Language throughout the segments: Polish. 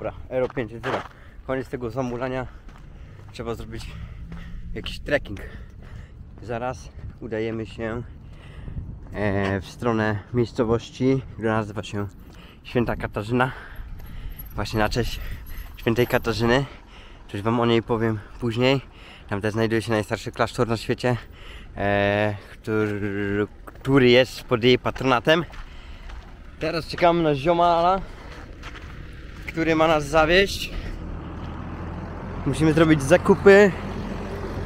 dobra, Aero 5 i tyle. Koniec tego zamulania. Trzeba zrobić jakiś trekking. Zaraz udajemy się e, w stronę miejscowości, która nazywa się Święta Katarzyna. Właśnie na cześć Świętej Katarzyny. Coś Wam o niej powiem później. Tam też znajduje się najstarszy klasztor na świecie, e, który, który jest pod jej patronatem. Teraz czekamy na ziomala, który ma nas zawieźć. Musimy zrobić zakupy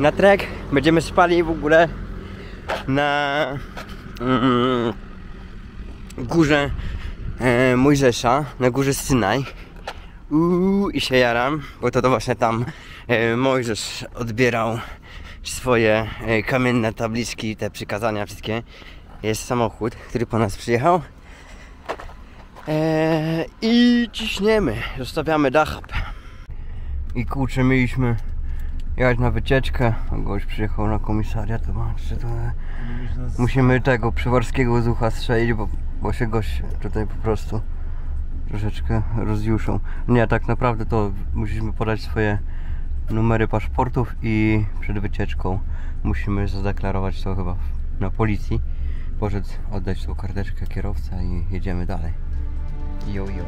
na trek. Będziemy spali w ogóle na mm, górze e, Mojżesza, na górze Synaj. Uuu, i się jaram, bo to, to właśnie tam e, Mojżesz odbierał swoje e, kamienne tabliczki, te przykazania wszystkie. Jest samochód, który po nas przyjechał. E, I ciśniemy, zostawiamy dach. I kurczę, mieliśmy jechać na wycieczkę, gość przyjechał na komisariat, zobaczcie, to musimy tego przywarskiego z ucha strzelić, bo, bo się gość tutaj po prostu troszeczkę rozjuszą. Nie, tak naprawdę to musieliśmy podać swoje numery paszportów i przed wycieczką musimy zadeklarować to chyba na policji. Poszedł oddać tą karteczkę kierowca i jedziemy dalej. 有有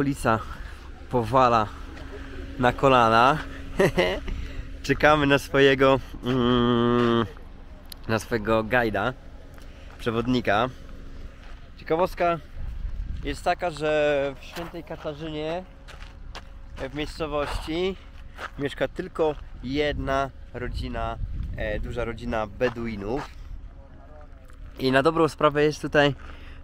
okolica powala na kolana. Czekamy na swojego mm, na swojego guida, przewodnika. Ciekawostka jest taka, że w Świętej Katarzynie w miejscowości mieszka tylko jedna rodzina, e, duża rodzina Beduinów. I na dobrą sprawę jest tutaj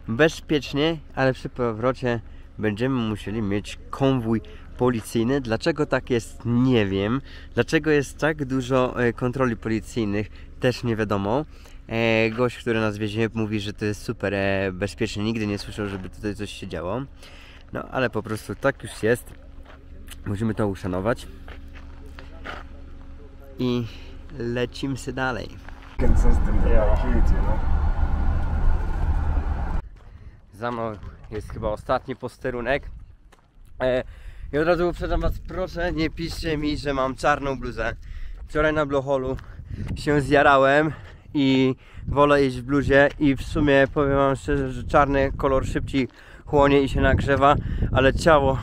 bezpiecznie, ale przy powrocie będziemy musieli mieć konwój policyjny. Dlaczego tak jest, nie wiem. Dlaczego jest tak dużo e, kontroli policyjnych, też nie wiadomo. E, gość, który nas wiezie, mówi, że to jest super e, bezpiecznie. Nigdy nie słyszał, żeby tutaj coś się działo. No, ale po prostu tak już jest. Musimy to uszanować. I lecimy sobie dalej. No. Za mną jest chyba ostatni posterunek. E, I od razu uprzedzam was, proszę nie piszcie mi, że mam czarną bluzę. Wczoraj na Bloholu się zjarałem i wolę iść w bluzie i w sumie powiem wam szczerze, że czarny kolor szybciej chłonie i się nagrzewa, ale ciało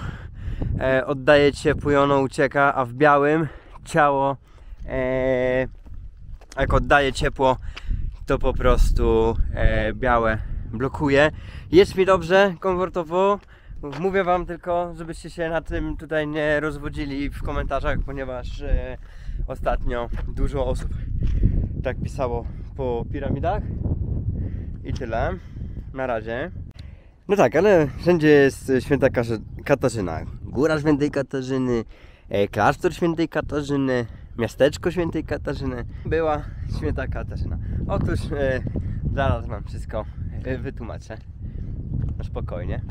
e, oddaje ciepło i ono ucieka, a w białym ciało e, jak oddaje ciepło to po prostu e, białe blokuje. Jest mi dobrze, komfortowo. Mówię wam tylko, żebyście się na tym tutaj nie rozwodzili w komentarzach, ponieważ e, ostatnio dużo osób tak pisało po piramidach. I tyle. Na razie. No tak, ale wszędzie jest święta Katarzyna. Góra świętej Katarzyny, e, klasztor świętej Katarzyny, miasteczko świętej Katarzyny. Była święta Katarzyna. Otóż e, zaraz wam wszystko wytłumaczę. Na spokojnie.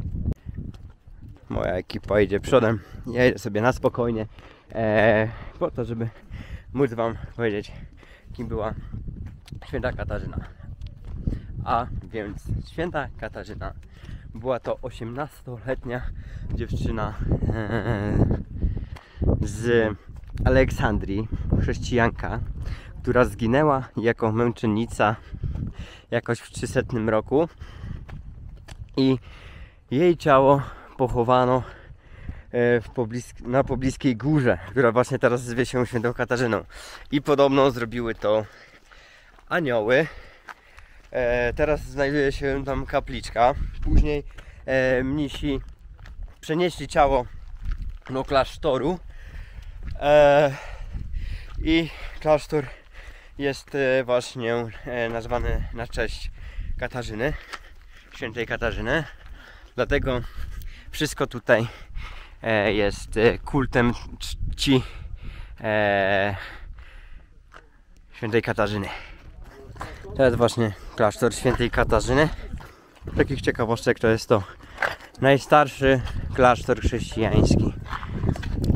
Moja ekipa idzie przodem. Ja idę sobie na spokojnie. E, po to, żeby móc wam powiedzieć, kim była święta Katarzyna. A więc święta Katarzyna była to 18-letnia dziewczyna e, z Aleksandrii, chrześcijanka, która zginęła jako męczennica jakoś w 300 roku i jej ciało pochowano e, na pobliskiej górze, która właśnie teraz zwie się Świętą Katarzyną. I podobno zrobiły to anioły. E, teraz znajduje się tam kapliczka. Później e, mnisi przenieśli ciało do klasztoru. E, I klasztor jest e, właśnie e, nazwany na cześć Katarzyny, świętej Katarzyny. Dlatego wszystko tutaj e, jest kultem czci świętej Katarzyny. To jest właśnie klasztor świętej Katarzyny. Takich ciekawostek to jest to najstarszy klasztor chrześcijański.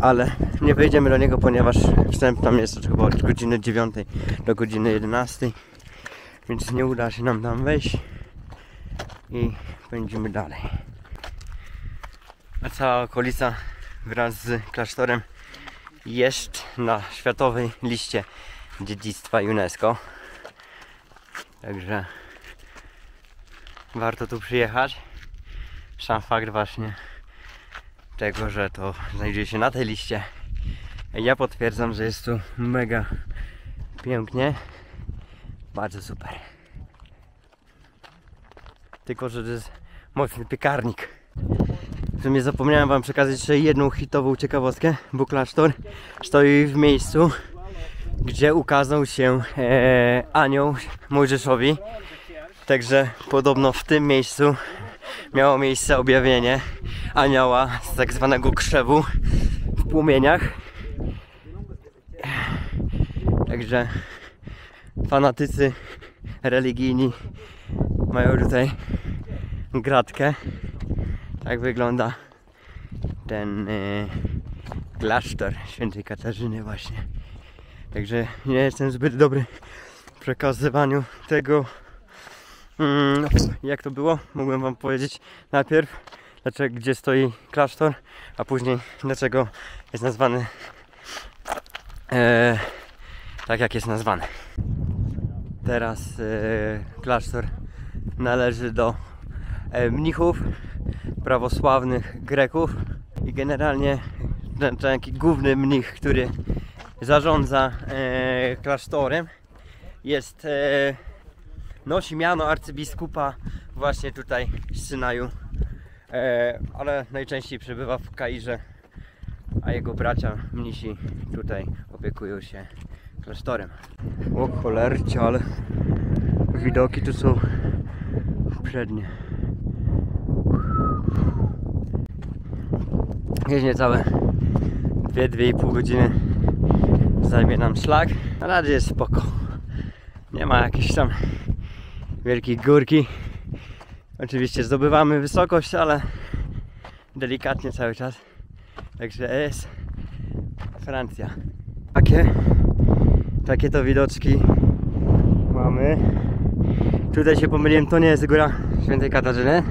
Ale nie wejdziemy do niego, ponieważ wstęp tam jest od chyba od godziny 9 do godziny 11. Więc nie uda się nam tam wejść. I pędzimy dalej. A cała okolica wraz z klasztorem jest na światowej liście dziedzictwa UNESCO. Także warto tu przyjechać. Sam fakt właśnie tego, że to znajduje się na tej liście. Ja potwierdzam, że jest tu mega pięknie. Bardzo super. Tylko, że to jest mocny piekarnik. W sumie zapomniałem Wam przekazać jeszcze jedną hitową ciekawostkę, bo klasztor stoi w miejscu, gdzie ukazał się e, anioł Mojżeszowi. Także podobno w tym miejscu miało miejsce objawienie anioła z tak zwanego krzewu w płomieniach. Także fanatycy religijni mają tutaj gratkę. Tak wygląda ten y, klasztor świętej Katarzyny właśnie. Także nie jestem zbyt dobry w przekazywaniu tego mm, jak to było. Mógłbym wam powiedzieć najpierw dlaczego, gdzie stoi klasztor, a później dlaczego jest nazwany e, tak jak jest nazwany. Teraz e, klasztor należy do e, mnichów prawosławnych Greków i generalnie ten, ten taki główny mnich, który zarządza e, klasztorem jest e, nosi miano arcybiskupa właśnie tutaj z Synaju e, ale najczęściej przebywa w Kairze a jego bracia mnisi tutaj opiekują się klasztorem o cholercie, ale widoki tu są przednie jest niecałe 2-2,5 godziny zajmie nam szlak. Na razie jest spoko. Nie ma jakiejś tam wielkiej górki. Oczywiście zdobywamy wysokość, ale delikatnie cały czas. Także jest Francja. Takie, takie to widoczki mamy. Tutaj się pomyliłem, to nie jest góra Świętej Katarzyny.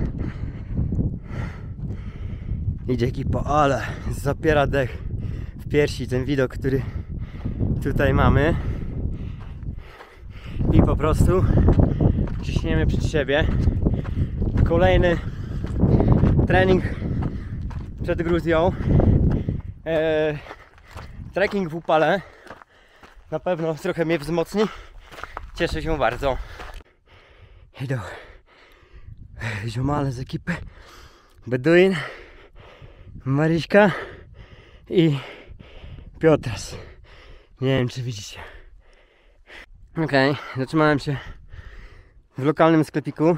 Idzie ekipa, ale zapiera dech w piersi ten widok, który tutaj mamy. I po prostu ciśniemy przed siebie. Kolejny trening przed Gruzją. Eee, trekking w upale na pewno trochę mnie wzmocni. Cieszę się bardzo. Idą ziomale z ekipy Beduin. Maryśka i Piotras. Nie wiem, czy widzicie. Okej, zatrzymałem się w lokalnym sklepiku.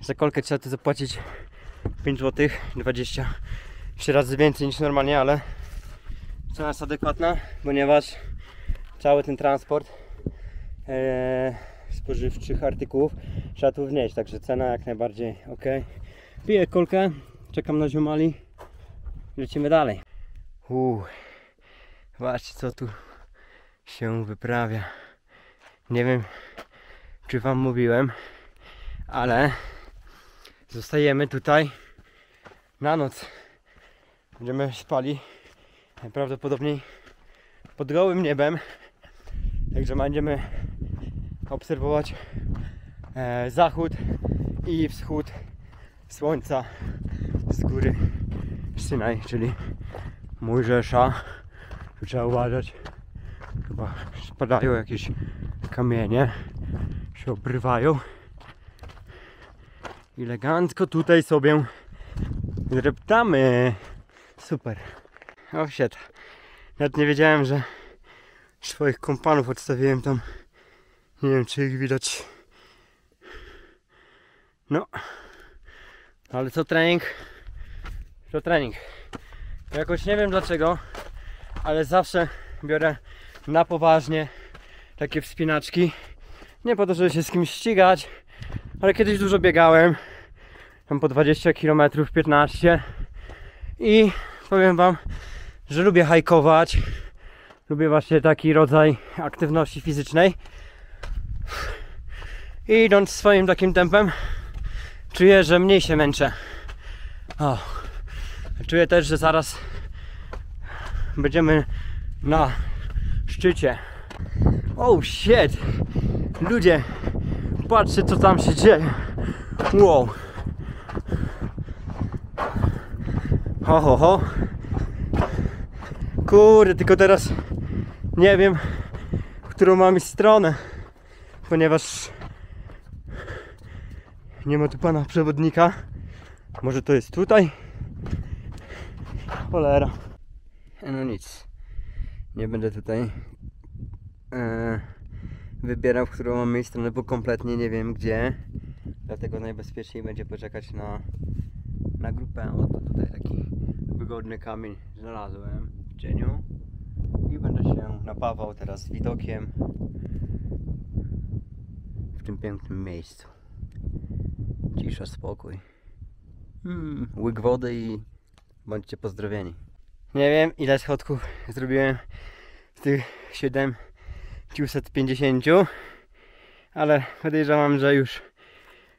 Za kolkę trzeba tu zapłacić 5 zł, 20 3 razy więcej niż normalnie, ale cena jest adekwatna, ponieważ cały ten transport e, spożywczych artykułów trzeba tu wnieść, także cena jak najbardziej ok. Piję kolkę, czekam na ziomali. Lecimy dalej. Uuu, zobaczcie co tu się wyprawia. Nie wiem, czy Wam mówiłem, ale zostajemy tutaj na noc. Będziemy spali najprawdopodobniej pod gołym niebem. Także będziemy obserwować e, zachód i wschód słońca z góry Synaj, czyli Mojżesza. Tu trzeba uważać. Chyba spadają jakieś kamienie, się obrywają. Elegancko tutaj sobie dreptamy. Super. O shit. Nawet nie wiedziałem, że swoich kompanów odstawiłem tam. Nie wiem, czy ich widać. No. Ale co trening? To trening. Jakoś nie wiem dlaczego, ale zawsze biorę na poważnie takie wspinaczki. Nie po to, żeby się z kimś ścigać, ale kiedyś dużo biegałem. Tam po 20 km, 15. I powiem Wam, że lubię hajkować. Lubię właśnie taki rodzaj aktywności fizycznej. I idąc swoim takim tempem, czuję, że mniej się męczę. O. Czuję też, że zaraz będziemy na szczycie. Oh shit! Ludzie, patrzcie co tam się dzieje. Wow. Ho, ho, ho. Kurde, tylko teraz nie wiem, w którą mam stronę, ponieważ nie ma tu pana przewodnika. Może to jest tutaj? Cholera. No nic. Nie będę tutaj e, wybierał, w którą mam iść stronę, bo kompletnie nie wiem gdzie. Dlatego najbezpieczniej będzie poczekać na, na grupę. Oto tutaj taki wygodny kamień znalazłem w cieniu. I będę się napawał teraz widokiem w tym pięknym miejscu. Cisza, spokój. Mm, łyk wody i bądźcie pozdrowieni. Nie wiem ile schodków zrobiłem z tych 750, ale podejrzewam, że już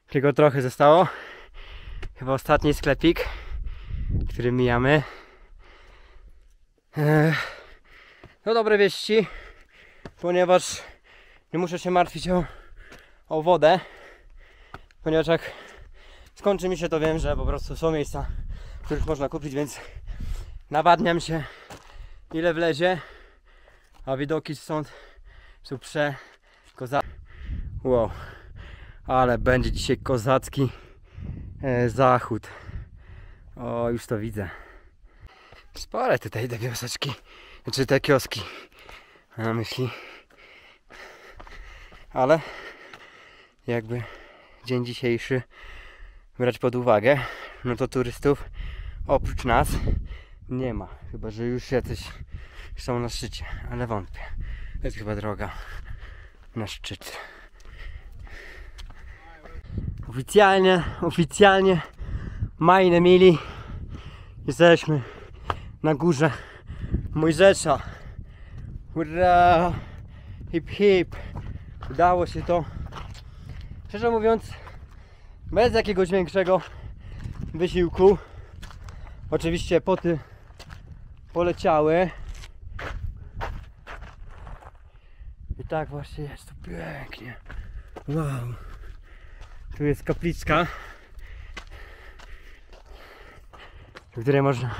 tylko trochę zostało. Chyba ostatni sklepik, który mijamy. No dobre wieści, ponieważ nie muszę się martwić o, o wodę, ponieważ jak skończy mi się to wiem, że po prostu są miejsca, w których można kupić, więc nawadniam się ile wlezie, a widoki stąd są prze koza... Wow, ale będzie dzisiaj kozacki e, zachód. O, już to widzę. Spore tutaj te wioseczki, znaczy te kioski na myśli. Ale jakby dzień dzisiejszy brać pod uwagę, no to turystów oprócz nas nie ma. Chyba, że już jacyś są na szczycie, ale wątpię. To jest chyba droga na szczyt. Oficjalnie, oficjalnie Majne mili jesteśmy na górze Mojżesza. Hurra! Hip hip! Udało się to. Szczerze mówiąc, bez jakiegoś większego wysiłku. Oczywiście poty poleciały. Tak właśnie jest to pięknie. Wow. Tu jest kapliczka. W której można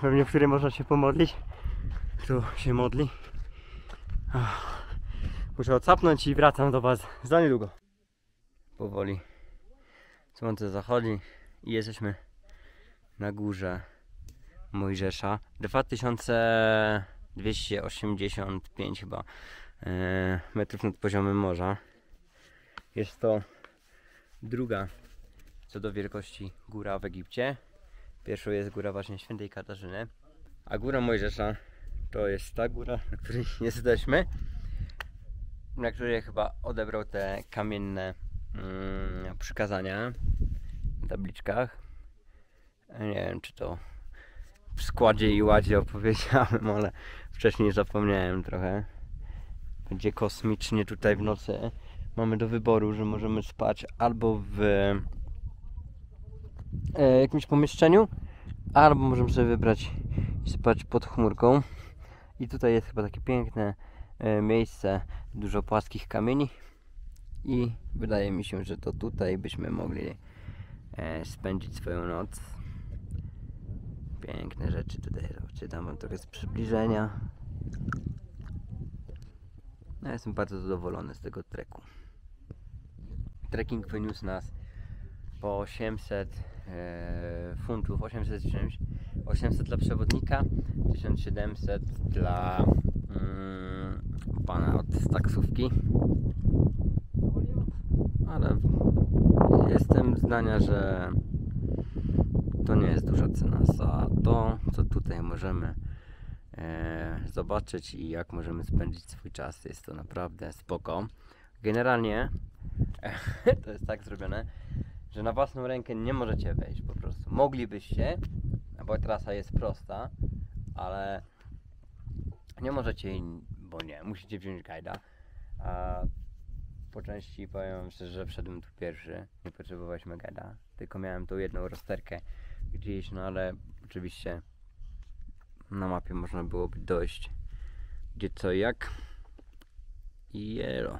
pewnie w której można się pomodlić. Tu się modli. Muszę odsapnąć i wracam do Was za niedługo. Powoli słońce zachodzi i jesteśmy na górze Mojżesza. 2285 chyba e, metrów nad poziomem morza. Jest to druga co do wielkości góra w Egipcie. Pierwszą jest góra właśnie Świętej Katarzyny. A góra Mojżesza to jest ta góra, na której jesteśmy. Na której chyba odebrał te kamienne mm, przykazania na tabliczkach. Nie wiem, czy to w składzie i ładzie opowiedziałem, ale wcześniej zapomniałem trochę. Będzie kosmicznie tutaj w nocy. Mamy do wyboru, że możemy spać albo w e, jakimś pomieszczeniu, albo możemy sobie wybrać i spać pod chmurką. I tutaj jest chyba takie piękne e, miejsce, dużo płaskich kamieni i wydaje mi się, że to tutaj byśmy mogli e, spędzić swoją noc. Piękne rzeczy tutaj, zobaczcie, dam wam trochę z przybliżenia. No, jestem bardzo zadowolony z tego treku. Trekking wyniósł nas po 800 e, funtów, 800 czymś, 800 dla przewodnika, 1700 dla mm, pana od taksówki. Ale jestem zdania, że to nie jest duża cena za to, co tutaj możemy e, zobaczyć i jak możemy spędzić swój czas. Jest to naprawdę spoko. Generalnie to jest tak zrobione, że na własną rękę nie możecie wejść po prostu. Moglibyście, bo trasa jest prosta, ale nie możecie, bo nie, musicie wziąć guida. A po części powiem szczerze, że wszedłem tu pierwszy, nie potrzebowaliśmy guida, tylko miałem tą jedną rozterkę gdzieś, no ale oczywiście na mapie można byłoby dojść gdzie co jak. I jelo.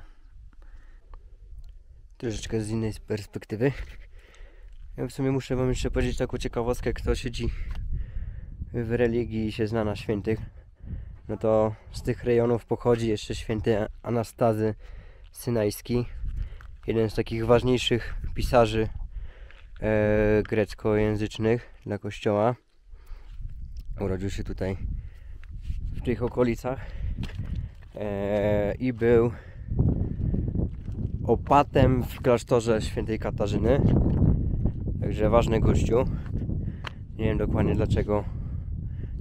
Troszeczkę z innej perspektywy. Ja w sumie muszę wam jeszcze powiedzieć taką ciekawostkę, kto siedzi w religii i się zna na świętych. No to z tych rejonów pochodzi jeszcze święty Anastazy Synajski. Jeden z takich ważniejszych pisarzy e, greckojęzycznych dla kościoła. Urodził się tutaj w tych okolicach e, i był opatem w klasztorze świętej Katarzyny. Także ważny gościu. Nie wiem dokładnie dlaczego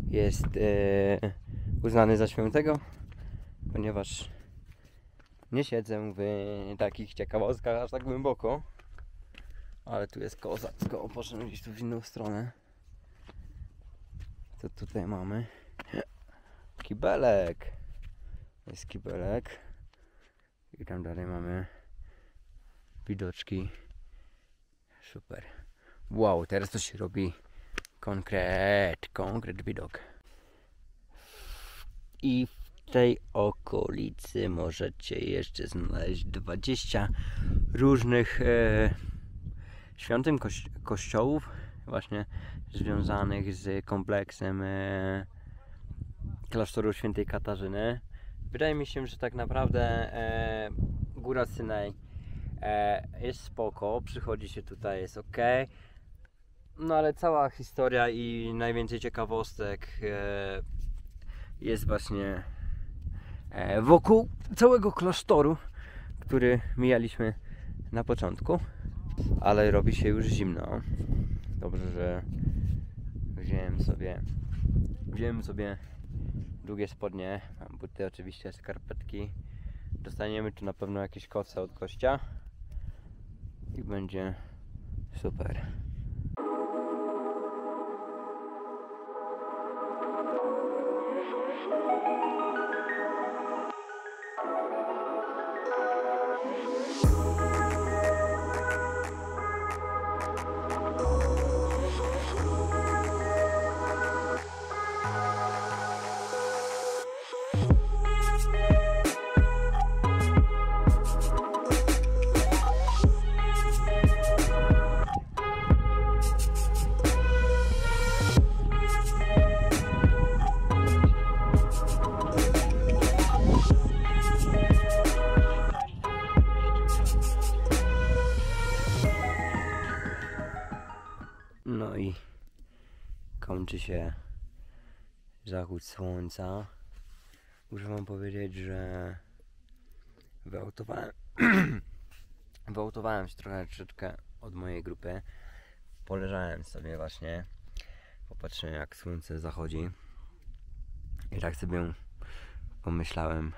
jest e, uznany za świętego, ponieważ nie siedzę w takich ciekawostkach aż tak głęboko. Ale tu jest kozacko. Poszedłem gdzieś tu w inną stronę. Co tutaj mamy? Kibelek. Jest kibelek. I tam dalej mamy widoczki. Super. Wow, teraz to się robi konkret, konkret widok. I w tej okolicy możecie jeszcze znaleźć 20 różnych e, świątyń, kości kościołów, właśnie związanych z kompleksem e, klasztoru świętej Katarzyny. Wydaje mi się, że tak naprawdę e, Góra Synaj e, jest spoko, przychodzi się tutaj, jest ok. No ale cała historia i najwięcej ciekawostek e, jest właśnie e, wokół całego klasztoru, który mijaliśmy na początku. Ale robi się już zimno. Dobrze, że wziąłem sobie wziąłem sobie długie spodnie, mam buty oczywiście, skarpetki. Dostaniemy tu na pewno jakieś koce od gościa i będzie super. Zachód słońca. Muszę wam powiedzieć, że wyautowałem, wyautowałem się trochę troszeczkę od mojej grupy. Poleżałem sobie właśnie, popatrzyłem jak słońce zachodzi. I tak sobie pomyślałem,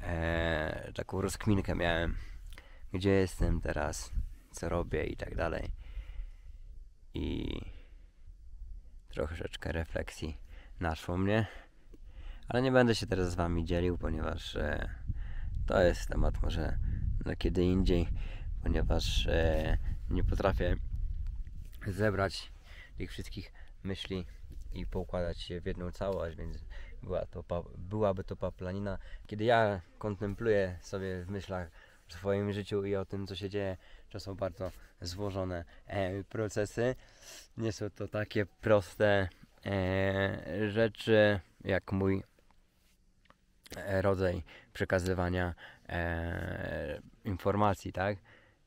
e, taką rozkminkę miałem, gdzie jestem teraz, co robię? I tak dalej. I troszeczkę refleksji naszło mnie. Ale nie będę się teraz z Wami dzielił, ponieważ e, to jest temat może na kiedy indziej, ponieważ e, nie potrafię zebrać tych wszystkich myśli i poukładać je w jedną całość, więc była to, byłaby to paplanina. Kiedy ja kontempluję sobie w myślach o swoim życiu i o tym, co się dzieje, to są bardzo złożone e, procesy. Nie są to takie proste e, rzeczy, jak mój e, rodzaj przekazywania e, informacji, tak?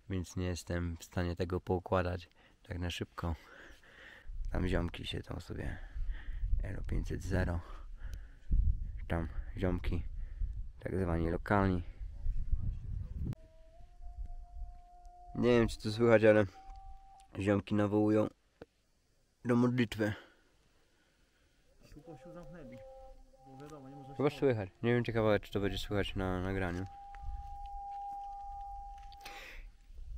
Więc nie jestem w stanie tego poukładać tak na szybko. Tam ziomki siedzą sobie Elo 500 Tam ziomki, tak zwani lokalni. Nie wiem czy to słychać, ale ziomki nawołują do modlitwy. Chyba się zamknęli. Bo wiadomo, nie Chyba słychać. Nie wiem ciekawe czy to będzie słychać na nagraniu.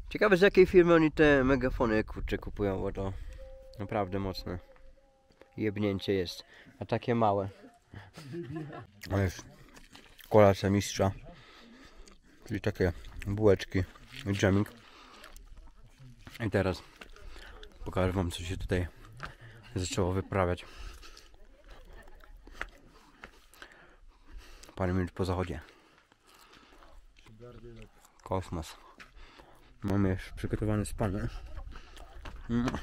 Ciekawe z jakiej firmy oni te megafony kurczę kupują, bo to naprawdę mocne. Jebnięcie jest. A takie małe. A jest kolacja mistrza. Czyli takie bułeczki dżemik. I teraz pokażę wam co się tutaj zaczęło wyprawiać. Parę minut po zachodzie. Kosmos. Mamy już przygotowane spanie. Mm.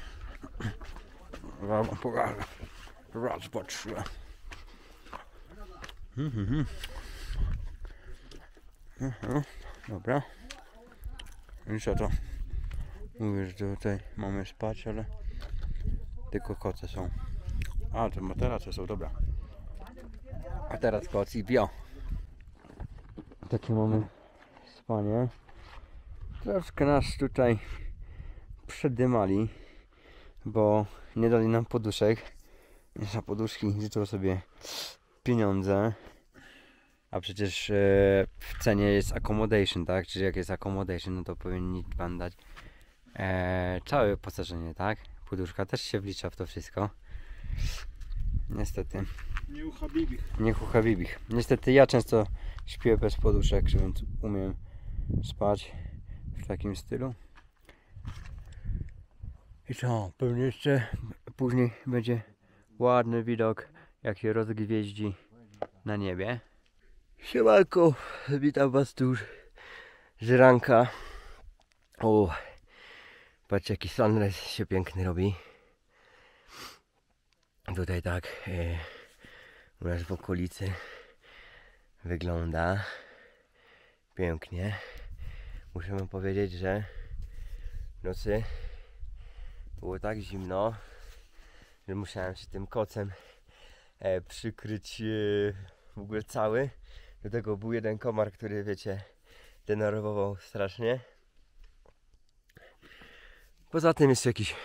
Wam pokażę. Raz, dwa, trzy. Mhm. Mhm, Dobra. I co to? Mówię, że tutaj mamy spać, ale tylko koce są. A, te materace są, dobra. A teraz koc i bio. Takie mamy spanie. Troszkę nas tutaj przedymali, bo nie dali nam poduszek. Za poduszki życzą sobie pieniądze. A przecież e, w cenie jest accommodation, tak? Czyli jak jest accommodation, no to powinni wam dać e, całe wyposażenie, tak? Poduszka też się wlicza w to wszystko. Niestety. Nie u Habibi. Nie u Habibich. Niestety ja często śpię bez poduszek, więc umiem spać w takim stylu. I co? Pewnie jeszcze później będzie ładny widok, jak się rozgwieździ na niebie. Siemanko, witam was tu już z ranka. O, patrzcie jaki sunrise się piękny robi. Tutaj tak e, u nas w okolicy wygląda pięknie. Muszę wam powiedzieć, że w nocy było tak zimno, że musiałem się tym kocem e, przykryć e, w ogóle cały. Do tego był jeden komar, który wiecie, denerwował strasznie. Poza tym jeszcze jakiś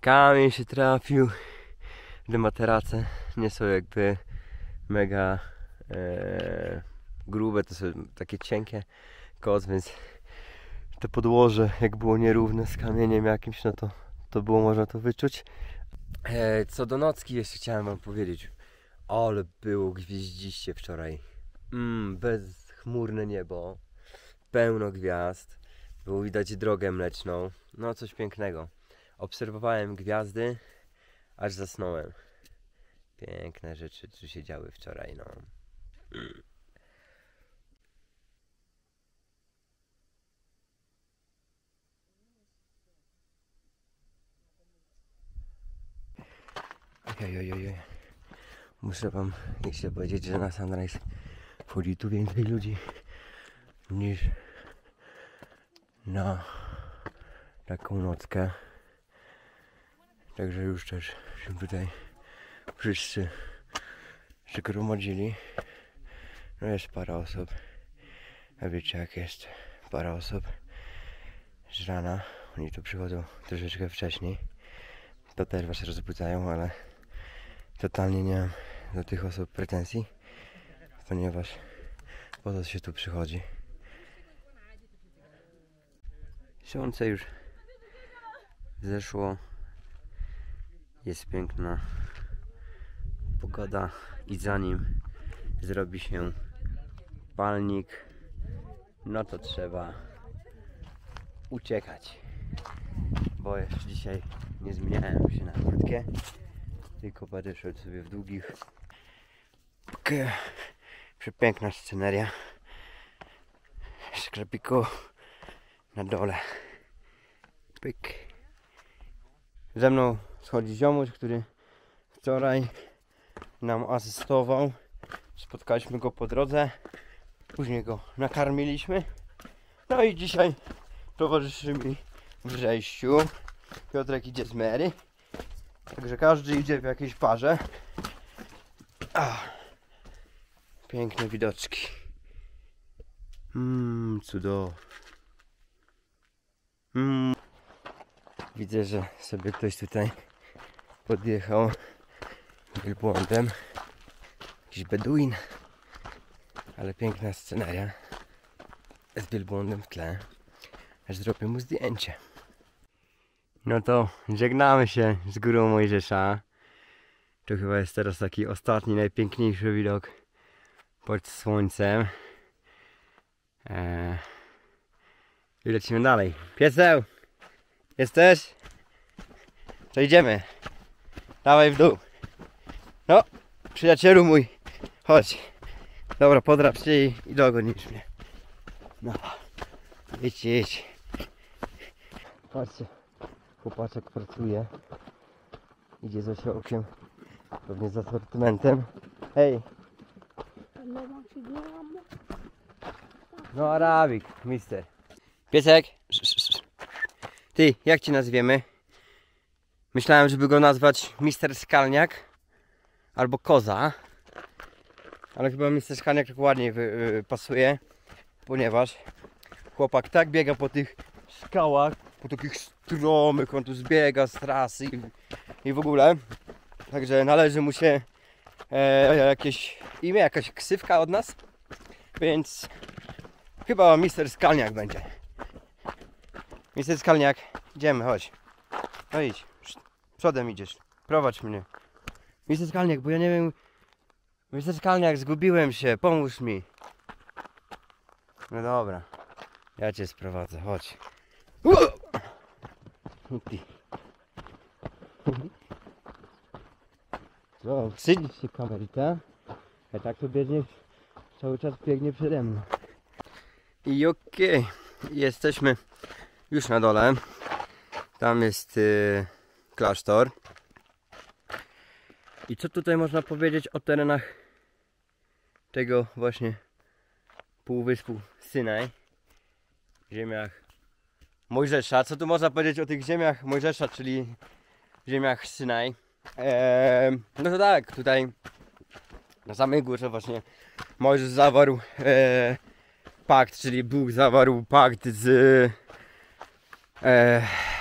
kamień się trafił. Te materace nie są jakby mega e, grube, to są takie cienkie koc, więc to podłoże jak było nierówne z kamieniem jakimś, no to, to było można to wyczuć. E, co do nocki jeszcze chciałem wam powiedzieć, ale było gwieździście wczoraj. Mm, bezchmurne niebo, pełno gwiazd, było widać drogę mleczną, no coś pięknego. Obserwowałem gwiazdy, aż zasnąłem. Piękne rzeczy tu się działy wczoraj, no. Ojej, Muszę wam jeszcze powiedzieć, że na Sunrise wchodzi tu więcej ludzi niż na taką nockę. Także już też się tutaj wszyscy zgromadzili. No jest parę osób. A wiecie jak jest parę osób z rana. Oni tu przychodzą troszeczkę wcześniej. To też was rozbudzają, ale totalnie nie mam do tych osób pretensji, ponieważ po to się tu przychodzi. Słońce już zeszło. Jest piękna pogoda i zanim zrobi się palnik, no to trzeba uciekać. Bo już dzisiaj nie zmieniałem się na kurtkę, tylko będę szedł sobie w długich. Przepiękna sceneria. Sklepiku na dole. Pyk. Ze mną schodzi ziomuś, który wczoraj nam asystował. Spotkaliśmy go po drodze. Później go nakarmiliśmy. No i dzisiaj towarzyszy mi w. Piotrek idzie z Mary. Także każdy idzie w jakiejś parze. Ach. Piękne widoczki. Mmm, cudownie. Mm. Widzę, że sobie ktoś tutaj podjechał wielbłądem. Jakiś beduin. Ale piękna sceneria. Z wielbłądem w tle. Aż zrobię mu zdjęcie. No to żegnamy się z górą Mojżesza. To chyba jest teraz taki ostatni, najpiękniejszy widok pod słońcem. Eee, I lecimy dalej. Pieseł! Jesteś? To idziemy. Dawaj w dół. No, przyjacielu mój. Chodź. Dobra, podrap się i, i dogonisz mnie. No. Idź, idź. Patrzcie. Chłopaczek pracuje. Idzie z osiołkiem. Pewnie z asortymentem. Hej. No Arabik, mister. Piesek. Ty, jak ci nazwiemy? Myślałem, żeby go nazwać Mister Skalniak albo Koza. Ale chyba Mister Skalniak tak ładniej y, pasuje, ponieważ chłopak tak biega po tych skałach, po takich stromych, on tu zbiega z trasy i, i w ogóle. Także należy mu się e, jakieś imię, jakaś ksywka od nas. Więc chyba Mister Skalniak będzie. Mister Skalniak, idziemy, chodź. No idź, przodem idziesz, prowadź mnie. Mister Skalniak, bo ja nie wiem... Mister Skalniak, zgubiłem się, pomóż mi. No dobra, ja cię sprowadzę, chodź. Co, wstydzisz się kamery, tak? A tak to biegnie, cały czas biegnie przede mną. I okej, jesteśmy już na dole. Tam jest y, klasztor. I co tutaj można powiedzieć o terenach tego właśnie półwyspu Synaj? Ziemiach Mojżesza. Co tu można powiedzieć o tych ziemiach Mojżesza, czyli ziemiach Synaj? Eee, no to tak, tutaj na samej górze właśnie Mojżesz zawarł e, pakt, czyli Bóg zawarł pakt z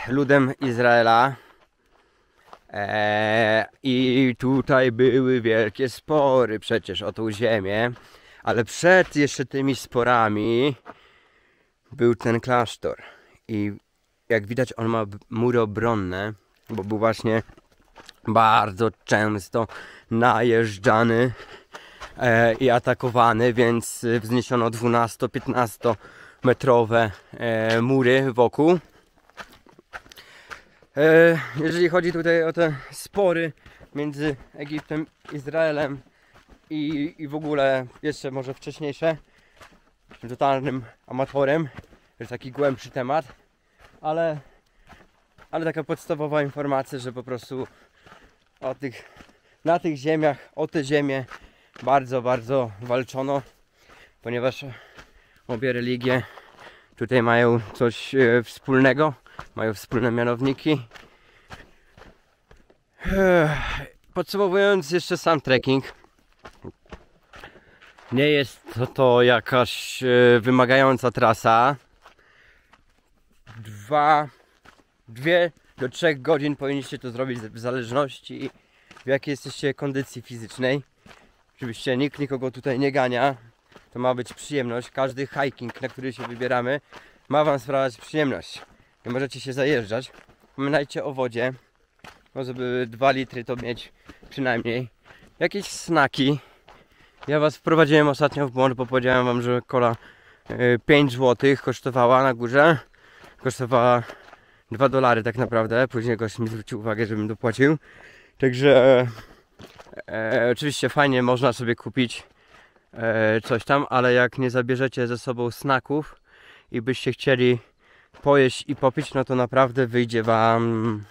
ludem Izraela. E, I tutaj były wielkie spory przecież o tą ziemię, ale przed jeszcze tymi sporami był ten klasztor. I jak widać, on ma mury obronne, bo był właśnie bardzo często najeżdżany e, i atakowany, więc e, wzniesiono 12-15 metrowe e, mury wokół. E, jeżeli chodzi tutaj o te spory między Egiptem, Izraelem i, i w ogóle jeszcze może wcześniejsze, totalnym amatorem, to jest taki głębszy temat, ale, ale taka podstawowa informacja, że po prostu o tych, na tych ziemiach, o te ziemię bardzo, bardzo walczono, ponieważ obie religie tutaj mają coś e, wspólnego, mają wspólne mianowniki. Podsumowując jeszcze sam trekking, nie jest to, to jakaś e, wymagająca trasa. Dwa, dwie do trzech godzin powinniście to zrobić w zależności w jakiej jesteście kondycji fizycznej. Oczywiście nikt nikogo tutaj nie gania. To ma być przyjemność. Każdy hiking, na który się wybieramy, ma Wam sprawiać przyjemność. I możecie się zajeżdżać. Pamiętajcie o wodzie. No, żeby 2 litry to mieć przynajmniej. Jakieś snaki. Ja Was wprowadziłem ostatnio w błąd, bo powiedziałem Wam, że kola e, 5 zł kosztowała na górze. Kosztowała 2 dolary tak naprawdę. Później gość mi zwrócił uwagę, żebym dopłacił. Także E, oczywiście fajnie można sobie kupić e, coś tam, ale jak nie zabierzecie ze sobą snaków i byście chcieli pojeść i popić, no to naprawdę wyjdzie wam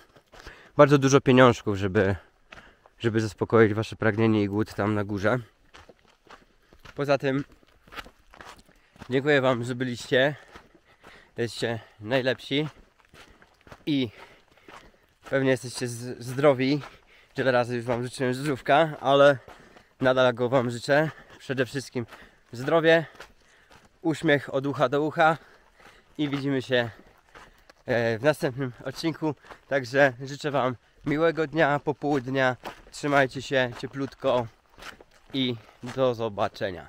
bardzo dużo pieniążków, żeby, żeby zaspokoić wasze pragnienie i głód tam na górze. Poza tym dziękuję wam, że byliście. Jesteście najlepsi i pewnie jesteście zdrowi. Tyle razy już wam życzyłem zdrówka, ale nadal go wam życzę. Przede wszystkim zdrowie, uśmiech od ucha do ucha i widzimy się e, w następnym odcinku. Także życzę wam miłego dnia, popołudnia. Trzymajcie się cieplutko i do zobaczenia.